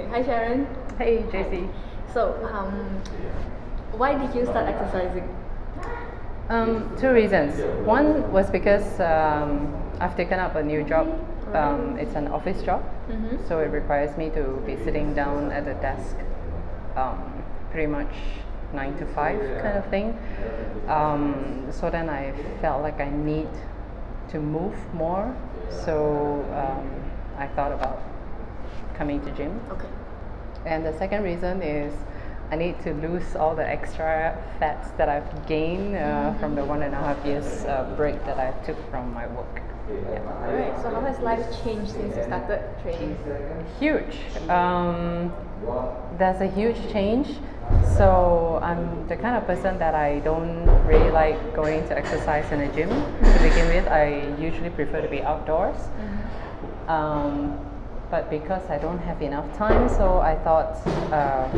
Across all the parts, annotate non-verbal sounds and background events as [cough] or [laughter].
Okay, hi Sharon. Hey, JC. So, um, why did you start exercising? Um, two reasons. One was because um, I've taken up a new job. Um, it's an office job, Mhm. so it requires me to be sitting down at the desk, um, pretty much nine to five kind of thing. Um, so then I felt like I need to move more. So um, I thought about coming to gym. Okay. And the second reason is I need to lose all the extra fats that I've gained uh, from the one and a half years uh, break that I took from my work. Yeah. Alright, so how has life changed since you started training? Huge. Um, there's a huge change. So I'm the kind of person that I don't really like going to exercise in a gym to begin with. I usually prefer to be outdoors. Um, but because I don't have enough time, so I thought uh,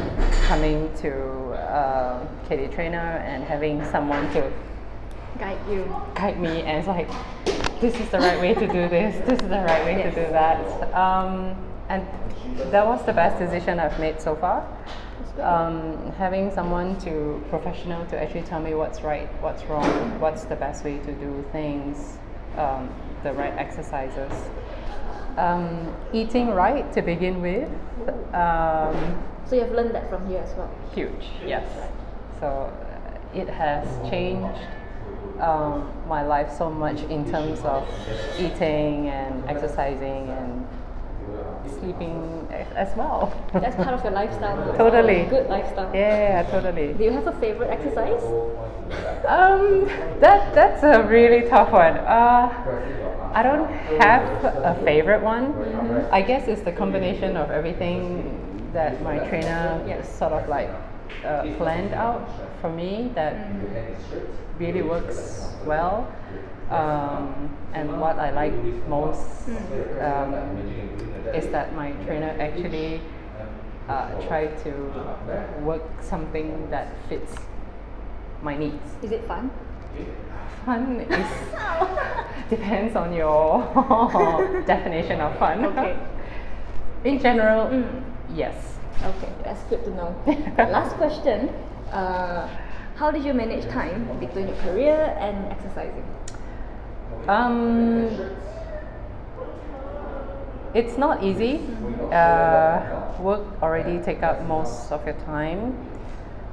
coming to uh, KD Trainer and having someone to Guide you. guide me and it's like, this is the right way to do this, this is the right way to do that. Um, and that was the best decision I've made so far. Um, having someone to professional to actually tell me what's right, what's wrong, what's the best way to do things, um, the right exercises. Um, eating right to begin with, um, so you have learned that from here as well. huge, yes. So uh, it has changed um, my life so much in terms of eating and exercising and sleeping as well. That's part of your lifestyle. [laughs] Totally. Good lifestyle. yeah, totally. Do you have a favorite exercise? Um, that that's a really tough one. Uh, I don't have a favorite one. I guess it's the combination of everything that my trainer Yeah. sort of like uh, planned out for me that really works well. Um, and what I like most um, is that my trainer actually uh, tried to work something that fits my needs. Is it fun? Fun is [laughs] [laughs] depends on your [laughs] definition of fun. Okay. In general, Mm. yes. Okay, that's good to know. [laughs] Last question. Uh, how did you manage time between your career and exercising? Um, it's not easy. Uh, work already take up most of your time.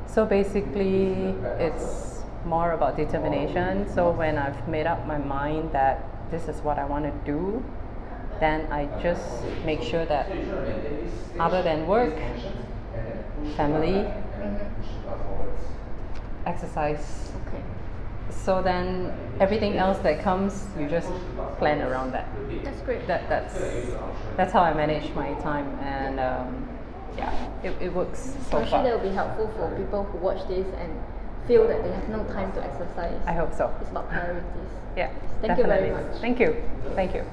So basically, it's more about determination. So when I've made up my mind that this is what I want to do, then I just make sure that other than work, family, exercise. Okay. So then everything else that comes, you just plan around that. That's great. That that's that's how I manage my time, and um, yeah, it, it works so I'm sure that will be helpful for people who watch this and feel that they have no time to exercise. I hope so. It's about priorities. Yeah, Thank you very much. Thank you. Thank you.